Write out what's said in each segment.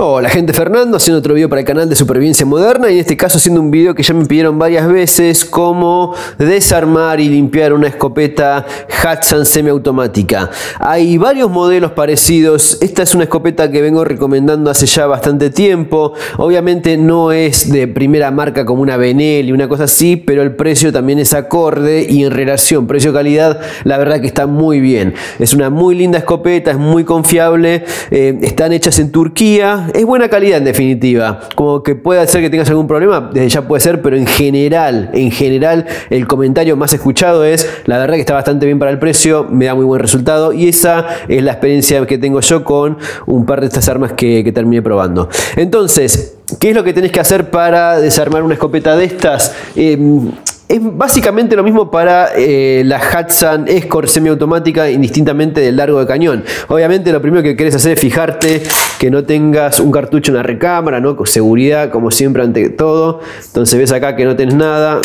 Hola gente, Fernando haciendo otro video para el canal de Supervivencia Moderna y en este caso haciendo un video que ya me pidieron varias veces cómo desarmar y limpiar una escopeta Hudson semiautomática. Hay varios modelos parecidos, esta es una escopeta que vengo recomendando hace ya bastante tiempo, obviamente no es de primera marca como una Benelli, una cosa así, pero el precio también es acorde y en relación precio-calidad la verdad que está muy bien. Es una muy linda escopeta, es muy confiable, eh, están hechas en Turquía, es buena calidad en definitiva. Como que puede ser que tengas algún problema, desde ya puede ser, pero en general, en general, el comentario más escuchado es, la verdad que está bastante bien para el precio, me da muy buen resultado y esa es la experiencia que tengo yo con un par de estas armas que, terminé probando. Entonces, ¿qué es lo que tenés que hacer para desarmar una escopeta de estas? Em, es básicamente lo mismo para eh, la Hudson Escort semiautomática indistintamente del largo de cañón. Obviamente lo primero que querés hacer es fijarte que no tengas un cartucho en la recámara, ¿no? Seguridad, como siempre, ante todo. Entonces ves acá que no tenés nada.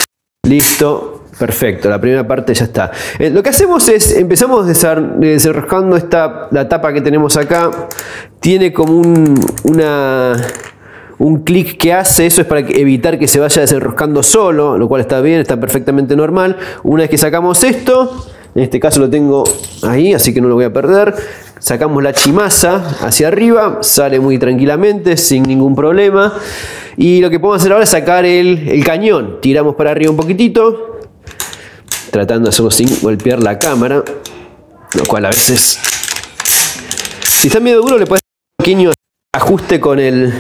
Listo, Perfecto, la primera parte ya está. Eh, lo que hacemos es, empezamos desenroscando esta, la tapa que tenemos acá. Tiene como una un clic que hace, eso es para evitar que se vaya desenroscando solo, lo cual está bien, está perfectamente normal. Una vez que sacamos esto, en este caso lo tengo ahí, así que no lo voy a perder. Sacamos la chimaza hacia arriba, sale muy tranquilamente, sin ningún problema. Y lo que podemos hacer ahora es sacar el, el cañón. Tiramos para arriba un poquitito, tratando de hacerlo sin golpear la cámara, lo cual a veces, si está medio duro, le puedes hacer un pequeño ajuste con el,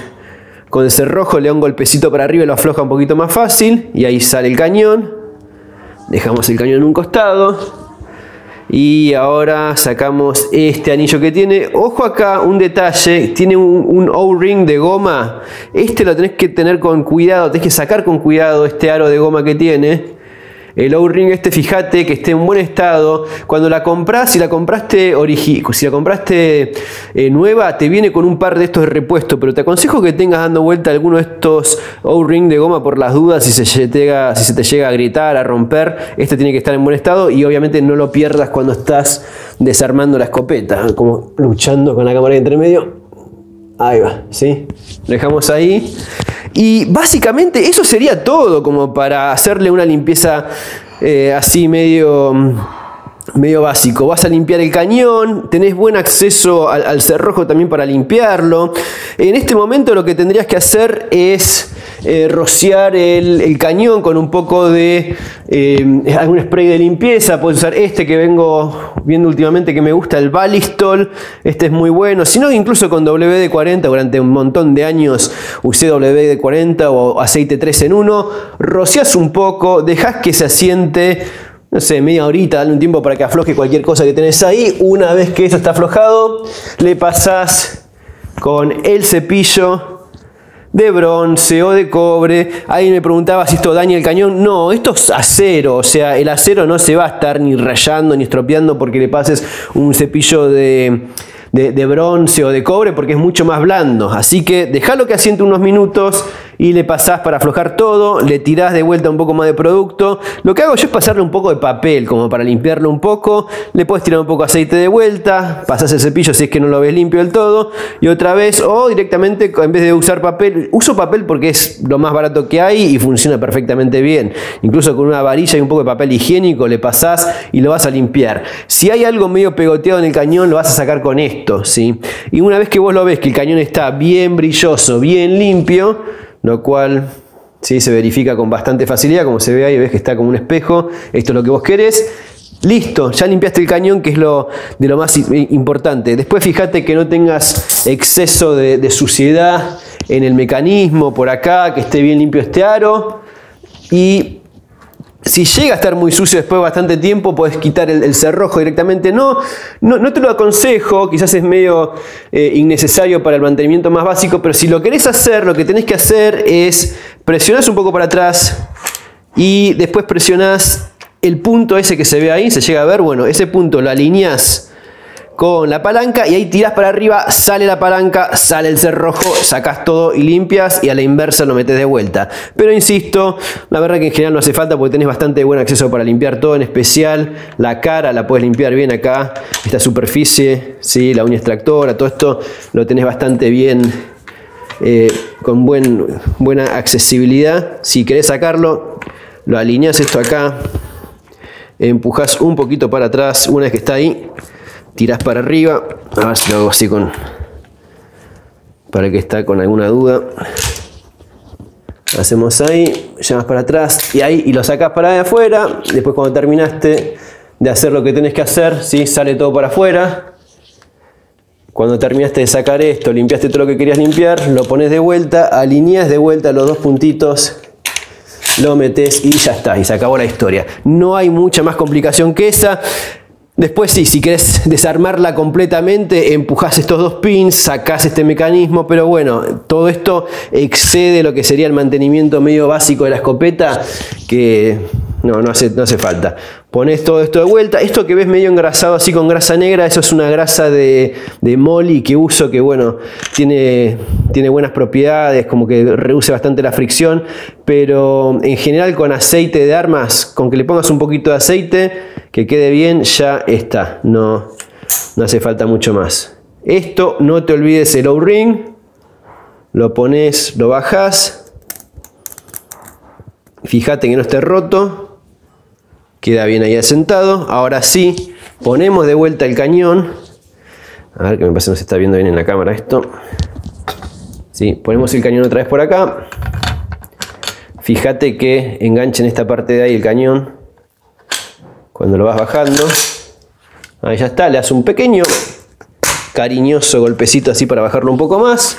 con el cerrojo le da un golpecito para arriba y lo afloja un poquito más fácil. Y ahí sale el cañón. Dejamos el cañón en un costado. Y ahora sacamos este anillo que tiene. Ojo acá, un detalle. Tiene un, un O-ring de goma. Este lo tenés que tener con cuidado. Tenés que sacar con cuidado este aro de goma que tiene. El O-ring este, fíjate que esté en buen estado. Cuando la compras, si la compraste si la compraste eh, nueva, te viene con un par de estos de repuesto, pero te aconsejo que tengas dando vuelta alguno de estos O-ring de goma por las dudas si se, si se te llega a gritar, a romper. Este tiene que estar en buen estado y obviamente no lo pierdas cuando estás desarmando la escopeta, como luchando con la cámara entre medio. Ahí va, ¿sí? Dejamos ahí. Y básicamente eso sería todo como para hacerle una limpieza eh, así medio, medio básico. Vas a limpiar el cañón, tenés buen acceso al, cerrojo también para limpiarlo. En este momento lo que tendrías que hacer es eh, rociar el, cañón con un poco de eh, algún spray de limpieza. Puedes usar este que vengo viendo últimamente que me gusta, el Balistol. Este es muy bueno. Si no, incluso con WD-40, durante un montón de años usé WD-40 o aceite 3 en 1. Rocias un poco, dejas que se asiente no sé, media horita, dale un tiempo para que afloje cualquier cosa que tenés ahí. Una vez que eso está aflojado, le pasás con el cepillo de bronce o de cobre. Alguien me preguntaba si esto daña el cañón. No, esto es acero, o sea, el acero no se va a estar ni rayando ni estropeando porque le pases un cepillo de, de, bronce o de cobre porque es mucho más blando. Así que déjalo que asiente unos minutos y le pasás para aflojar todo, le tirás de vuelta un poco más de producto. Lo que hago yo es pasarle un poco de papel, como para limpiarlo un poco. Le puedes tirar un poco de aceite de vuelta, pasás el cepillo si es que no lo ves limpio del todo. Y otra vez, o directamente, en vez de usar papel, uso papel porque es lo más barato que hay y funciona perfectamente bien. Incluso con una varilla y un poco de papel higiénico le pasás y lo vas a limpiar. Si hay algo medio pegoteado en el cañón, lo vas a sacar con esto, ¿sí? Y una vez que vos lo ves que el cañón está bien brilloso, bien limpio, lo cual ¿sí? se verifica con bastante facilidad, como se ve ahí, ves que está como un espejo, esto es lo que vos querés. Listo, ya limpiaste el cañón, que es lo de lo más importante. Después fíjate que no tengas exceso de, de suciedad en el mecanismo por acá, que esté bien limpio este aro. Y si llega a estar muy sucio después de bastante tiempo, puedes quitar el, cerrojo directamente. No, no, te lo aconsejo, quizás es medio eh, innecesario para el mantenimiento más básico, pero si lo querés hacer, lo que tenés que hacer es presionar un poco para atrás y después presionás el punto ese que se ve ahí, se llega a ver, bueno, ese punto lo alineás con la palanca y ahí tiras para arriba, sale la palanca, sale el cerrojo, sacas todo y limpias y a la inversa lo metes de vuelta. Pero insisto, la verdad que en general no hace falta porque tenés bastante buen acceso para limpiar todo, en especial la cara la puedes limpiar bien acá, esta superficie, ¿sí? la uña extractora, todo esto lo tenés bastante bien eh, con buen, buena accesibilidad. Si querés sacarlo, lo alineas esto acá, empujas un poquito para atrás, una vez que está ahí, tirás para arriba, a ver si lo hago así con, para que está con alguna duda. Hacemos ahí, llamas para atrás y ahí y lo sacas para afuera. Después cuando terminaste de hacer lo que tenés que hacer, ¿sí? sale todo para afuera. Cuando terminaste de sacar esto, limpiaste todo lo que querías limpiar, lo pones de vuelta, alineas de vuelta los dos puntitos, lo metes y ya está, y se acabó la historia. No hay mucha más complicación que esa. Después sí, si querés desarmarla completamente, empujás estos dos pins, sacás este mecanismo, pero bueno, todo esto excede lo que sería el mantenimiento medio básico de la escopeta, que no, no hace, no hace falta. Pones todo esto de vuelta. Esto que ves medio engrasado así con grasa negra, eso es una grasa de, de que uso, que bueno, tiene, tiene buenas propiedades, como que reduce bastante la fricción, pero en general con aceite de armas, con que le pongas un poquito de aceite, que quede bien, ya está. No, no hace falta mucho más. Esto, no te olvides el O-ring. Lo pones, lo bajas. Fíjate que no esté roto. Queda bien ahí asentado. Ahora sí, ponemos de vuelta el cañón. A ver que me pasa, no se está viendo bien en la cámara esto. Sí, ponemos el cañón otra vez por acá. Fíjate que enganche en esta parte de ahí el cañón cuando lo vas bajando. Ahí ya está, le das un pequeño cariñoso golpecito así para bajarlo un poco más.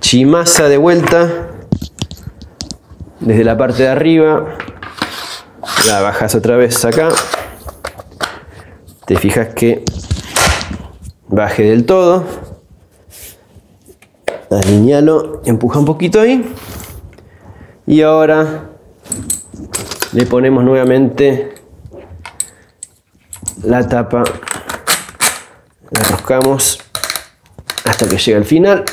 Chimasa de vuelta. Desde la parte de arriba. La bajas otra vez acá. Te fijas que baje del todo. Alinealo, empuja un poquito ahí. Y ahora le ponemos nuevamente la tapa la rascamos hasta que llegue al final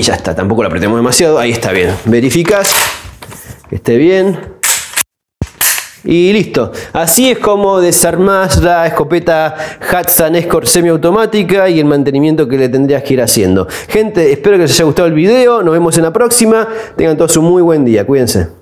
y ya está, tampoco la apretemos demasiado, ahí está bien, verificas que esté bien y listo. Así es como desarmás la escopeta Hudson Escort semiautomática y el mantenimiento que le tendrías que ir haciendo. Gente, espero que les haya gustado el video. Nos vemos en la próxima. Tengan todos un muy buen día. Cuídense.